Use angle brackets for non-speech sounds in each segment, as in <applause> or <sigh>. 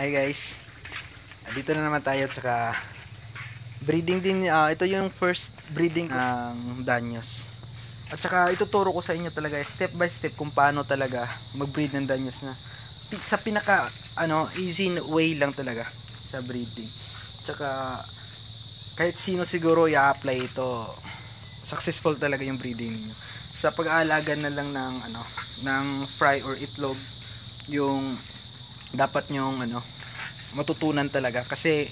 Hi guys. Dito na naman tayo tsaka breeding din ah, ito yung first breeding ng Danyos. At saka ituturo ko sa inyo talaga step by step kung paano talaga mag-breed ng Danyos na sa pinaka ano easy way lang talaga sa breeding. Tsaka kahit sino siguro i-apply ito successful talaga yung breeding niyo. Sa pag-aalaga na lang ng ano ng fry or itlog yung dapat nyong ano matutunan talaga. Kasi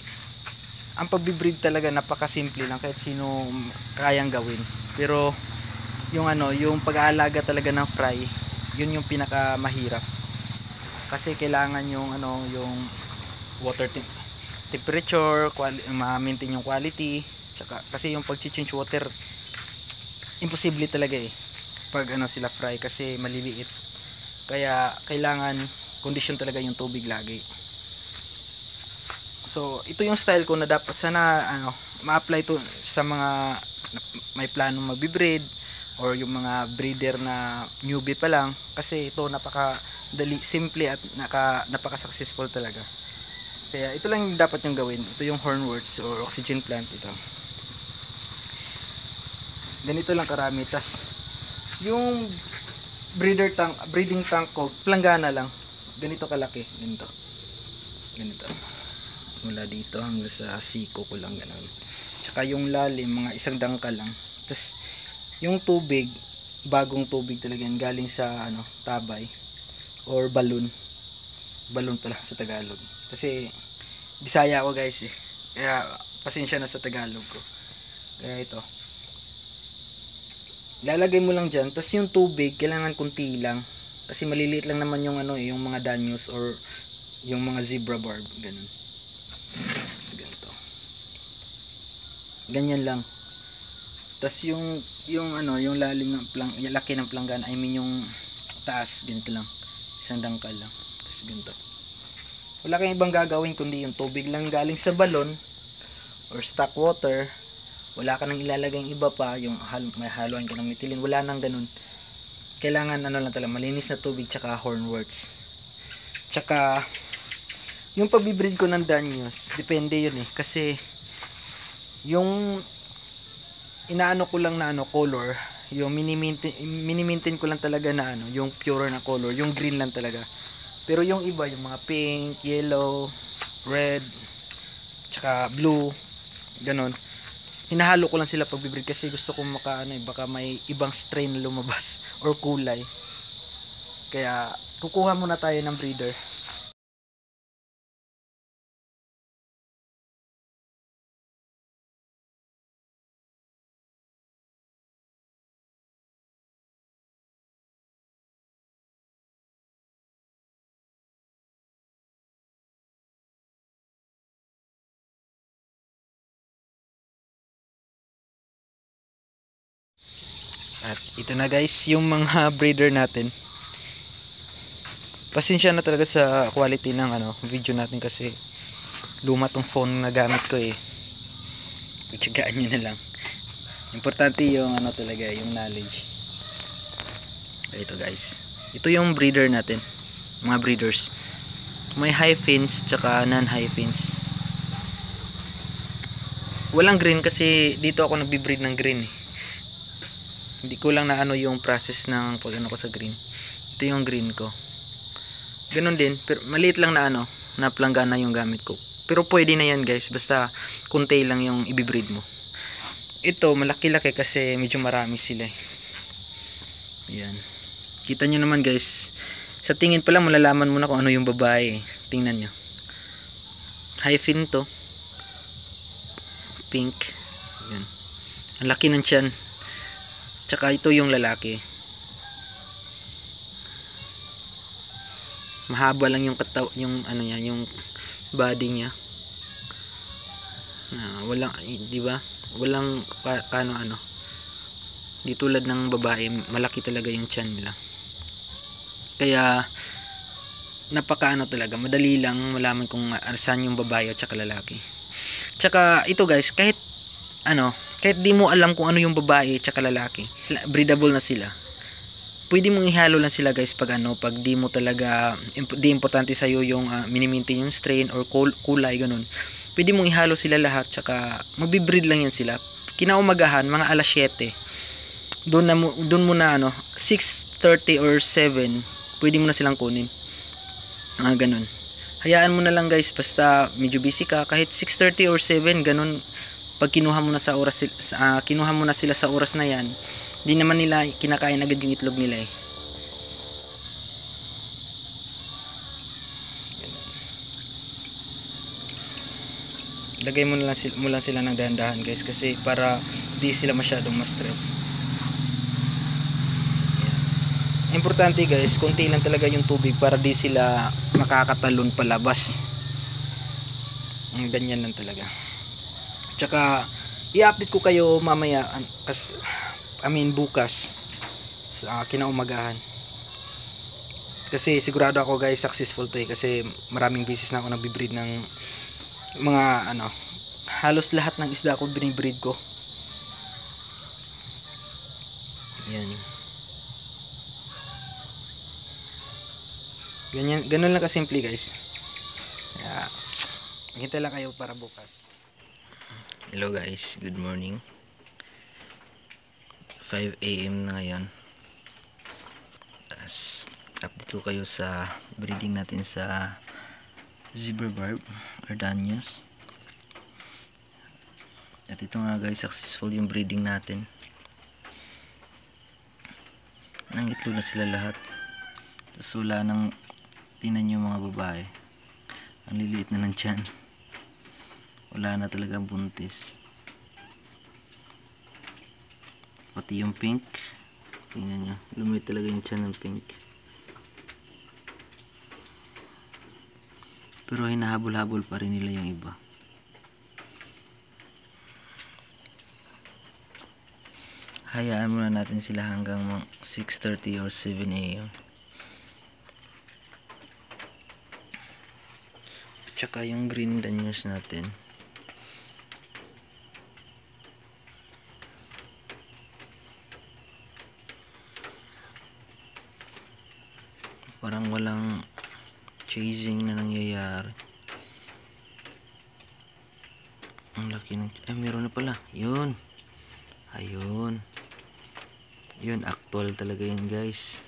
ang pagbi-breed talaga napakasimple lang kahit sino kayang gawin. Pero yung ano yung pag-aalaga talaga ng fry yun yung pinaka mahirap kasi kailangan yung ano yung water temp- temperature ma-maintain yung quality. Tsaka kasi yung pag-change water imposible talaga eh pag ano sila fry kasi maliliit. Kaya kailangan condition talaga yung tubig lagi. So, ito yung style ko na dapat sana ano, ma-apply to sa mga may planong magbi-breed or yung mga breeder na newbie pa lang kasi ito napaka dali simple at naka, napaka successful talaga. Kaya ito lang yung dapat yung gawin. Ito yung hornworts or oxygen plant ito. Ganito lang karami. Tas yung breeder tank, breeding tank ko, planggana lang. Ganito kalaki, ganito. Ganito. Mula dito hanggang sa siko ko lang ganun. Tsaka yung lalim, mga isang dangkal lang. Tapos yung tubig, bagong tubig talaga yan, galing sa ano, tabay or balon. Balon pala sa Tagalog. Kasi Bisaya ako guys eh. Kaya pasensya na sa Tagalog ko. Kaya ito. Lalagay mo lang dyan. Tapos yung tubig, kailangan kunti lang. Kasi maliliit lang naman yung ano yung mga danyos or yung mga zebra barb. Ganun. Tapos ganito. Ganyan lang. Tapos yung, yung ano, yung lalim ng plang, yung laki ng planggana, I mean yung taas, ganito lang. Isang dangkal lang. Tapos ganito. Wala kang ibang gagawin kundi yung tubig lang galing sa balon or stock water. Wala ka nang ilalagay yung iba pa, yung hal may haluan ka ng mitilin. Wala nang ganun. Kailangan ano lang talaga, malinis na tubig tsaka hornworts. Tsaka, yung pabibreed ko ng danyos, depende yun eh. Kasi, yung inaano ko lang na ano, color, yung mini-maintain, mini-maintain ko lang talaga na ano, yung pure na color, yung green lang talaga. Pero yung iba, yung mga pink, yellow, red, tsaka blue, ganun. Hinahalo ko lang sila pag bibreed kasi gusto ko maka ano, eh, baka may ibang strain lumabas <laughs> or kulay. Kaya kukuha muna tayo ng breeder. At ito na guys, yung mga <laughs> breeder natin. Pasensya na talaga sa quality ng ano, video natin kasi luma tong phone na gamit ko eh. Pagtsagaan nyo na lang. Importante yung ano talaga, yung knowledge. Ito guys. Ito yung breeder natin. Mga breeders. May high fins tsaka non-high fins. Walang green kasi dito ako nagbi-breed ng green eh hindi ko lang na ano yung process ng pag ano ko sa green. Ito yung green ko. Ganun din pero maliit lang na ano na planggana yung gamit ko. Pero pwede na yan guys. Basta kunti lang yung ibibreed mo. Ito malaki laki kasi medyo marami sila eh. yan kita nyo naman guys. Sa tingin pa lang malalaman mo na kung ano yung babae eh. tingnan nyo. Fin to. Pink. Yan ang laki ng tiyan Tsaka ito yung lalaki. Mahaba lang yung kataw yung ano niya, yung body niya. Na walang di ba? Walang ka, kano ano. Di tulad ng babae, malaki talaga yung tiyan nila. Kaya napaka ano talaga, madali lang malaman kung saan yung babae at saka lalaki. Tsaka ito guys, kahit ano, kahit di mo alam kung ano yung babae at lalaki, breedable na sila. pwede mong ihalo lang sila guys pag ano, pag di mo talaga, imp- di importante sa'yo yung uh, minimaintain yung strain or kul- kulay, ganun. Pwede mong ihalo sila lahat, tsaka magbibreed lang yan sila. Kinaumagahan, mga alas 7, doon na doon mo na ano, 6.30 or 7, pwede mo na silang kunin. Mga ganun. Hayaan mo na lang guys, basta medyo busy ka, kahit 6.30 or 7, ganun, pag kinuha mo na sa oras, ah, kinuha mo na sila sa oras na yan, di naman nila kinakain agad yung itlog nila eh. Lagay mo, lang sila, mo lang sila ng dahan-dahan guys kasi para di sila masyadong ma-stress. Importante guys, konti lang talaga yung tubig para di sila makakatalon palabas. Ang ganyan lang talaga. Tsaka, i-update ko kayo mamaya, kas, I mean bukas, sa kinaumagahan. Kasi sigurado ako guys, successful to eh. Kasi maraming beses na ako nabibreed ng mga ano, halos lahat ng isda ko binibreed ko. Yan. Ganyan, ganun lang kasimple guys. Kaya, Hintay lang kayo para bukas. Hello guys, good morning. 5 a.m. na ngayon. Tapos, update ko kayo sa breeding natin sa zebra barb or danios. At ito nga guys, successful yung breeding natin. Nangitlog na sila lahat. Tapos wala nang tinan yung mga babae. Ang liliit na ng tiyan wala na talaga buntis. Pati yung pink. Tingnan nyo. Lumit talaga yung tiyan ng pink. Pero hinahabol-habol pa rin nila yung iba. Hayaan muna natin sila hanggang mga 6.30 or 7 a.m. tsaka yung green danyos natin parang walang chasing na nangyayari. Ang laki ng ay meron na pala. Yun. Ayun. Yun actual talaga yun guys.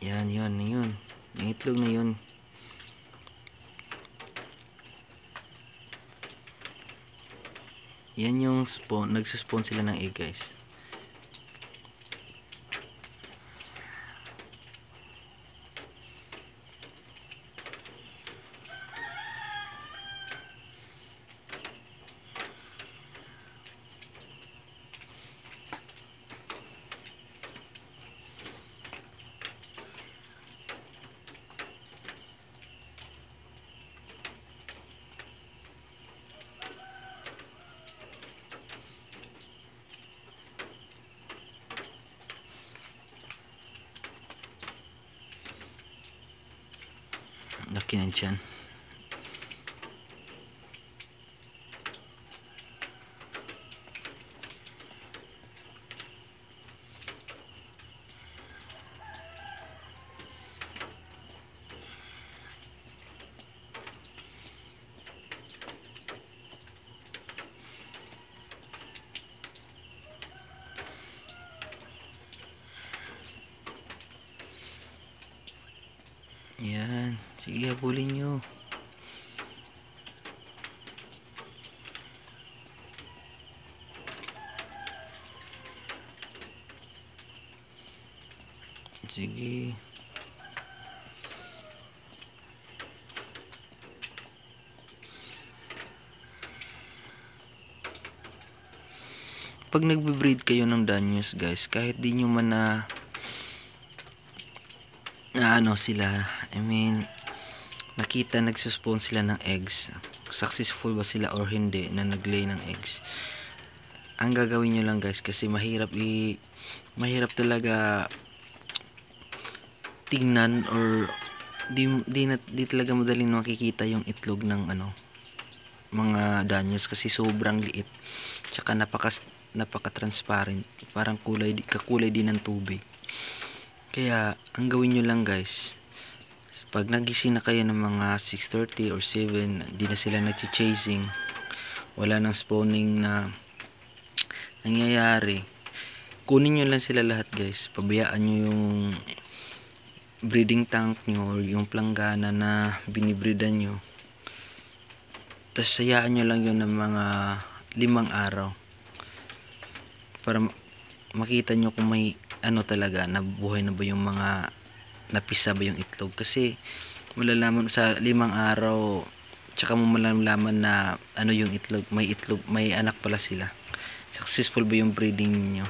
Yan yun yun. Yung itlog na yun. Yan yung spawn nagsuspawn sila ng egg guys laki ng tiyan Yan. Sige, habulin nyo. Sige. Pag nagbe-breed kayo ng danyos guys, kahit di nyo man na na ano sila I mean nakita nagsuspawn sila ng eggs successful ba sila or hindi na naglay ng eggs ang gagawin nyo lang guys kasi mahirap i mahirap talaga tingnan or di, di, na, di talaga madaling makikita yung itlog ng ano mga danyos kasi sobrang liit tsaka napaka napaka-transparent. Parang kulay, kakulay din ng tubig. Kaya, ang gawin nyo lang guys, pag nagising na kayo ng mga 6.30 or 7, di na sila nag-chasing, wala nang spawning na nangyayari, kunin nyo lang sila lahat guys. Pabayaan nyo yung breeding tank nyo or yung planggana na binibreedan nyo. Tapos sayaan nyo lang yun ng mga limang araw. Para ma- makita nyo kung may ano talaga, nabuhay na ba yung mga napisa ba yung itlog. Kasi malalaman sa limang araw, tsaka mo malalaman na ano yung itlog, may itlog, may anak pala sila. Successful ba yung breeding niyo?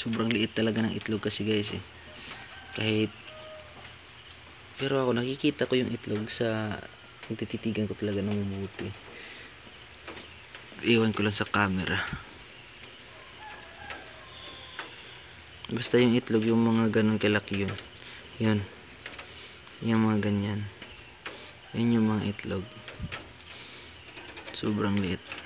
sobrang liit talaga ng itlog kasi guys eh kahit pero ako nakikita ko yung itlog sa tititigan ko talaga ng mabuti iwan ko lang sa camera basta yung itlog yung mga ganun kalaki yun. Yun. Yung mga ganyan. Yun yung mga itlog. Sobrang liit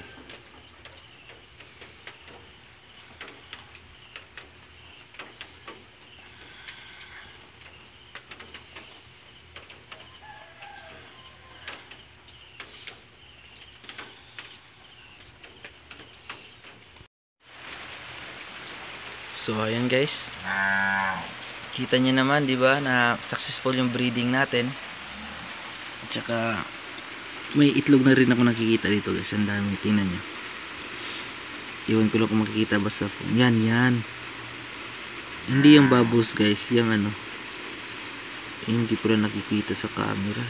So ayan guys. Kita niyo naman 'di ba na successful yung breeding natin. At saka may itlog na rin ako nakikita dito guys. Ang dami tingnan niyo. Iwan ko lang kung makikita ba sa phone. Yan, yan. Hindi yung babos guys, yung ano. Hindi ko nakikita sa camera.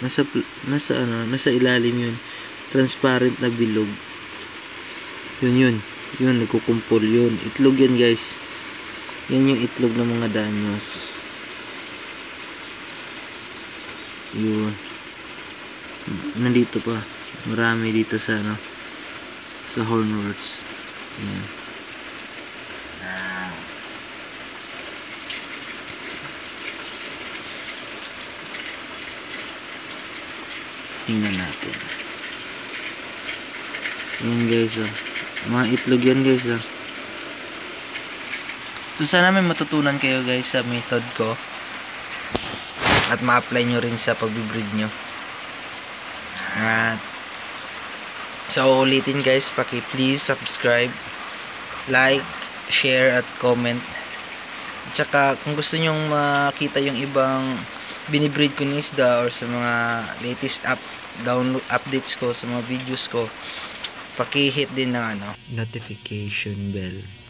Nasa nasa ano, nasa ilalim yun. Transparent na bilog. Yun yun. Yun, nagkukumpol yun. Itlog yan guys. Yan yung itlog ng mga danyos. Yun. Nandito pa. Marami dito sa ano. Sa hornworts. Yan. Tingnan natin. Yan guys oh. Mga itlog yan guys ah. So sana may matutunan kayo guys sa method ko. At ma-apply nyo rin sa pagbibreed nyo. At so ulitin guys, paki please subscribe, like, share at comment. At saka kung gusto nyong makita yung ibang binibreed ko ni isda or sa mga latest up download updates ko sa mga videos ko paki-hit din ng ano. Notification bell